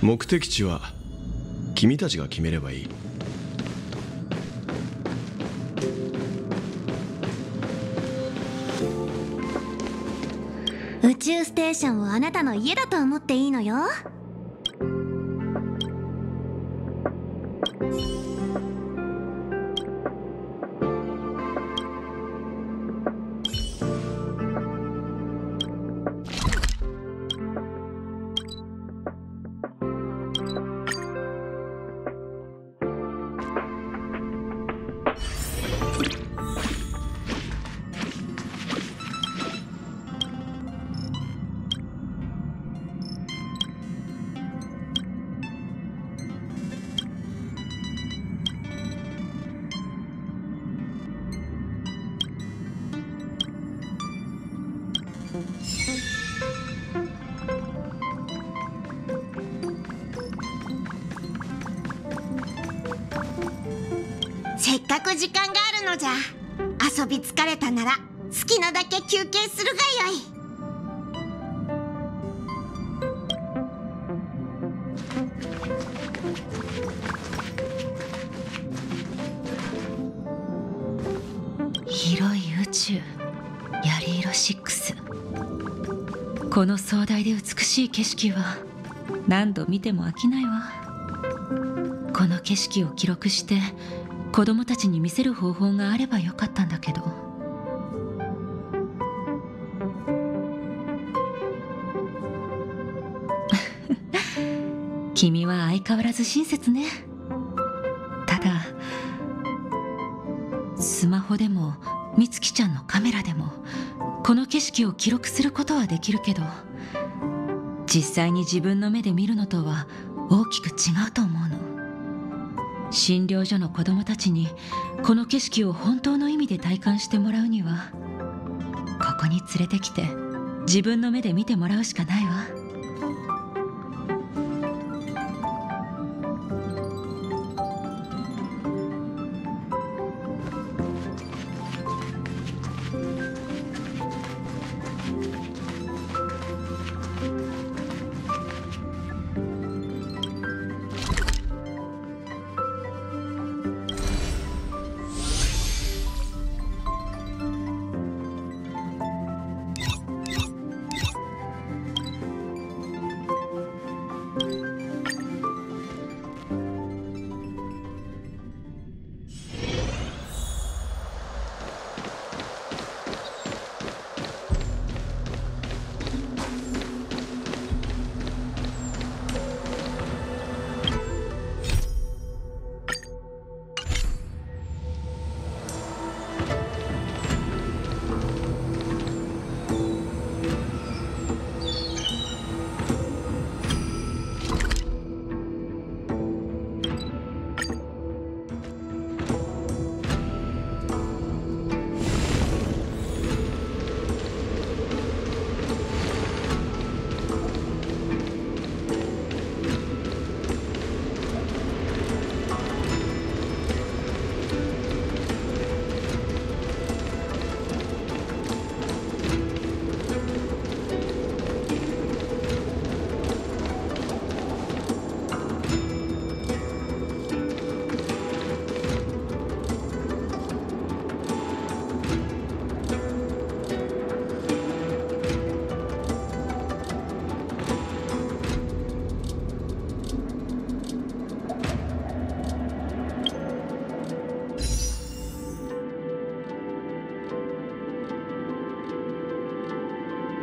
目的地は君たちが決めればいい。宇宙ステーションをあなたの家だと思っていいのよ。せっかく時間があるのじゃ。遊び疲れたなら好きなだけ休憩するがよい。広い宇宙ヤリ色6この壮大で美しい景色は何度見ても飽きないわ。この景色を記録して子供たちに見せる方法があればよかったんだけど。君は相変わらず親切ね。ただスマホでも美月ちゃんのカメラでもこの景色を記録することはできるけど実際に自分の目で見るのとは大きく違うと思うの。診療所の子供たちにこの景色を本当の意味で体感してもらうにはここに連れてきて自分の目で見てもらうしかないわ。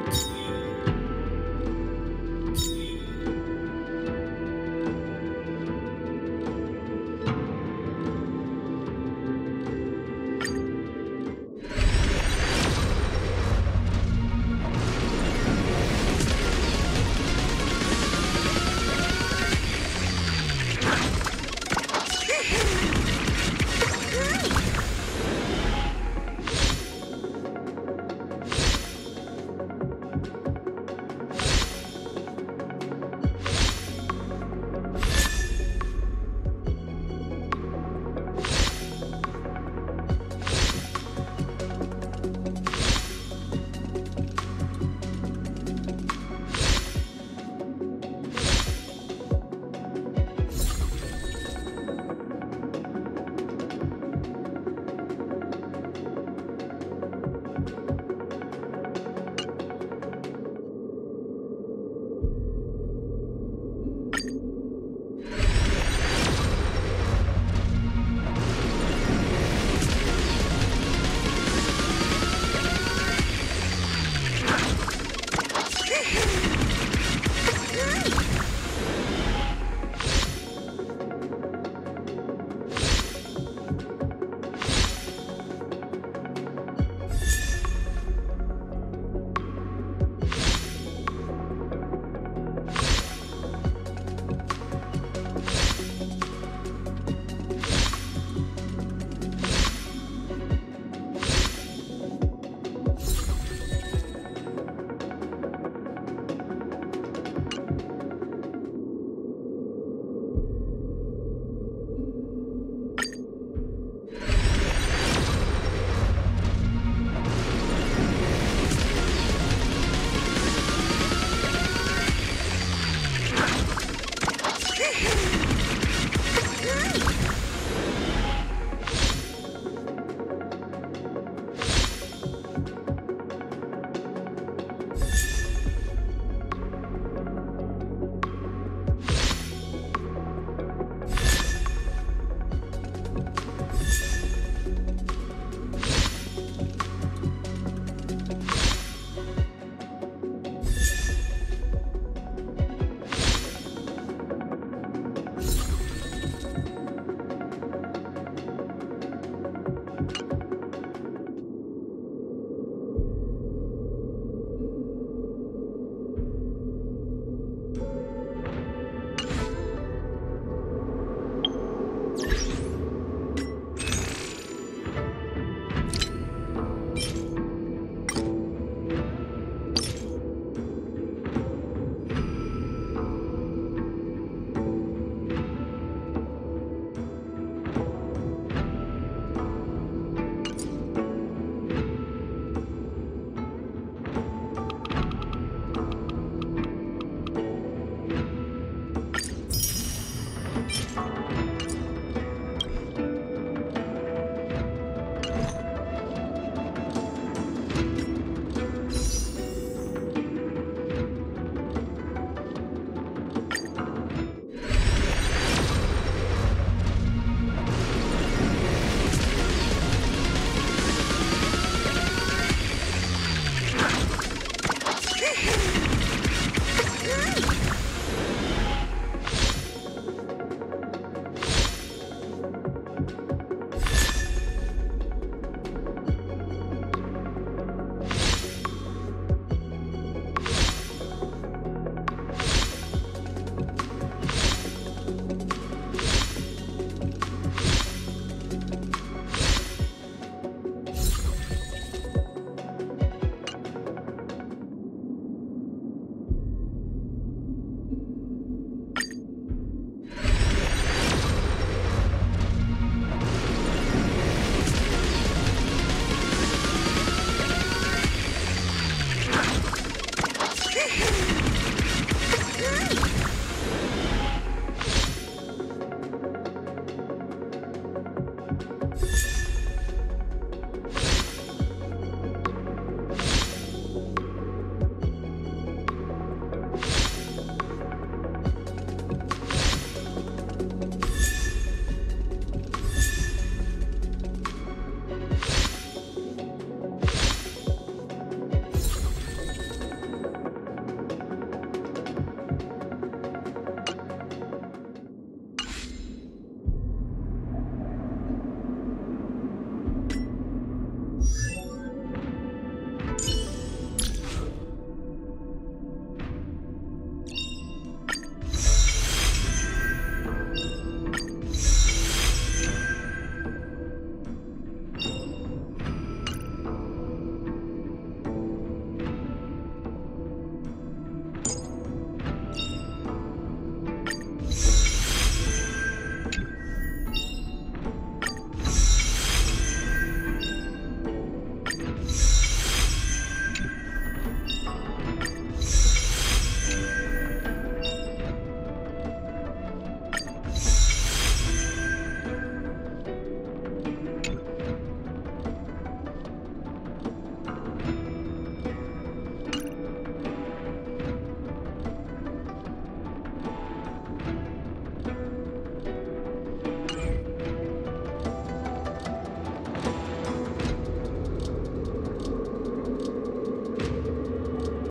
you Great!